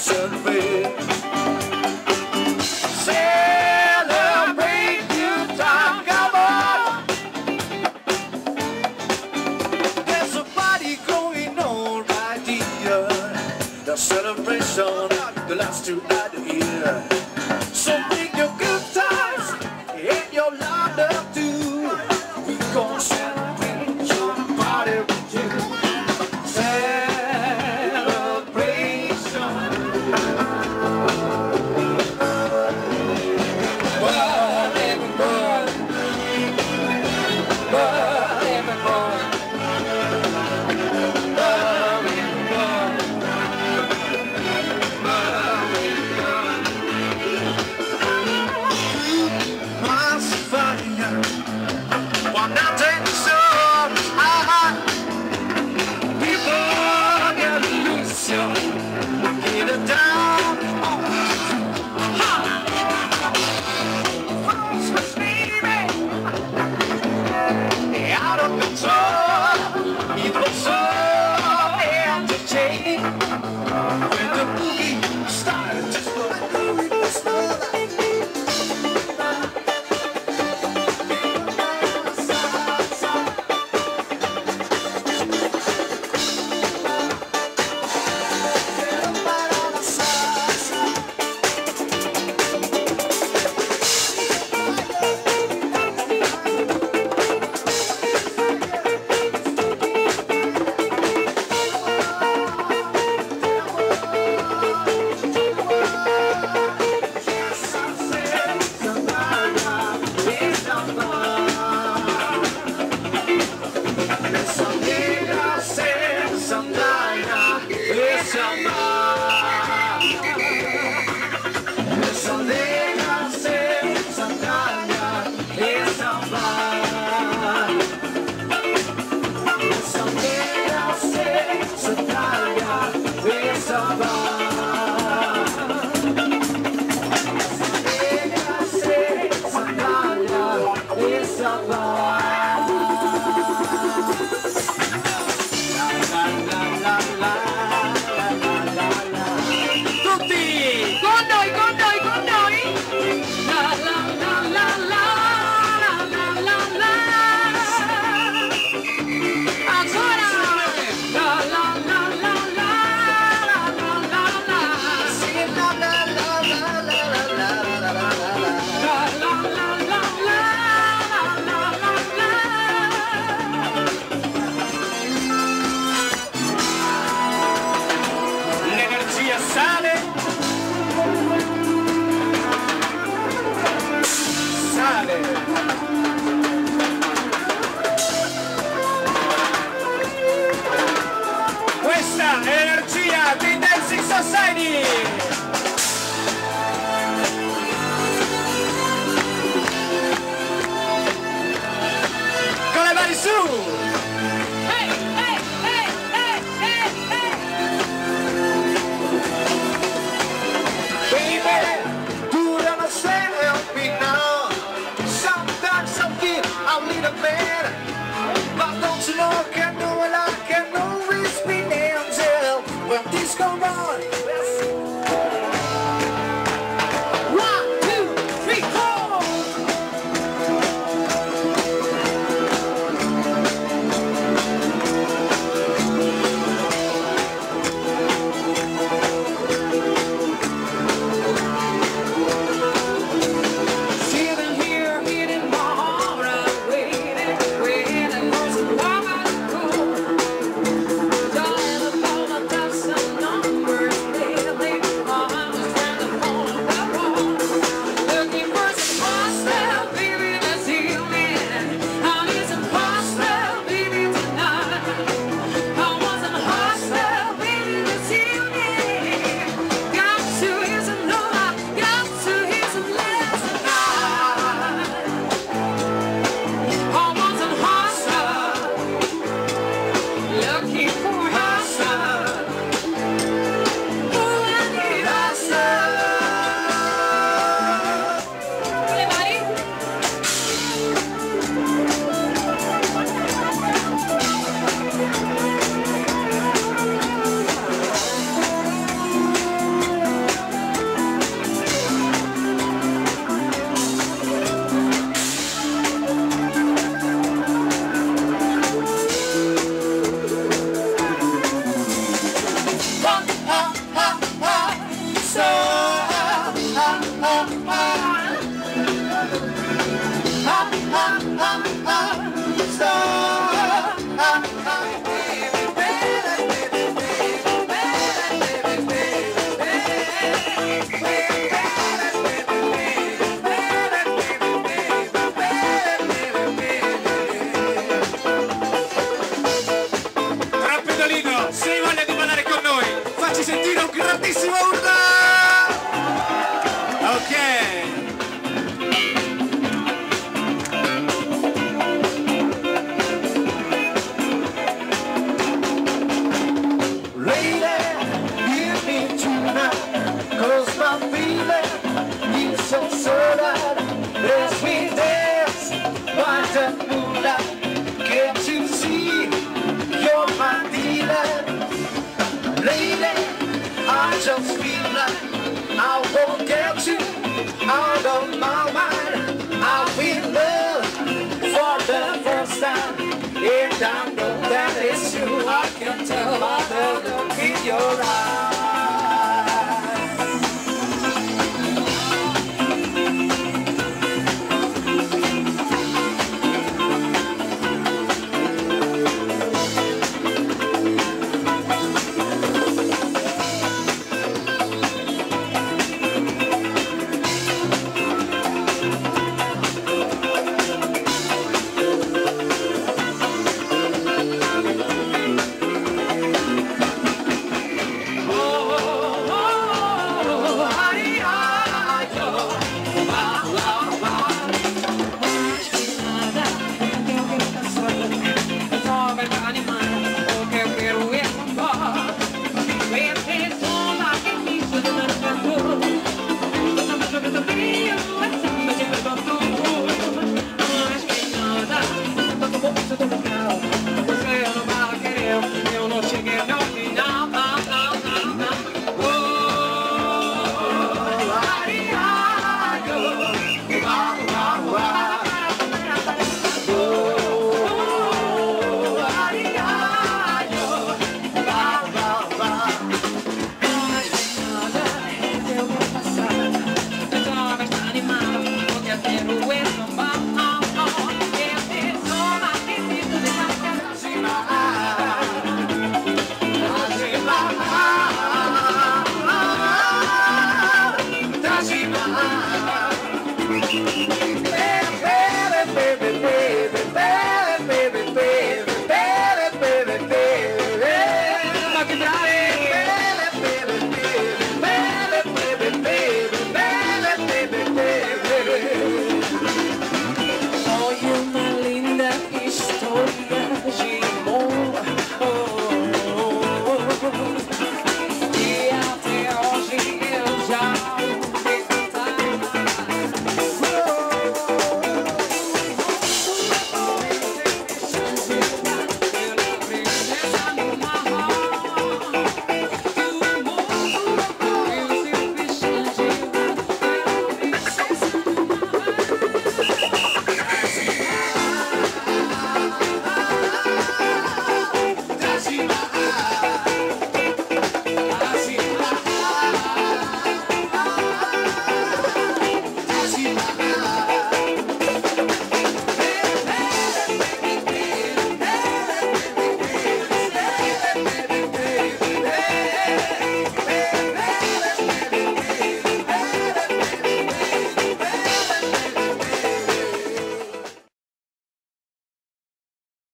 Celebrate time. There's a party going on. The celebration, the last two out of here. Brady. ha, ha.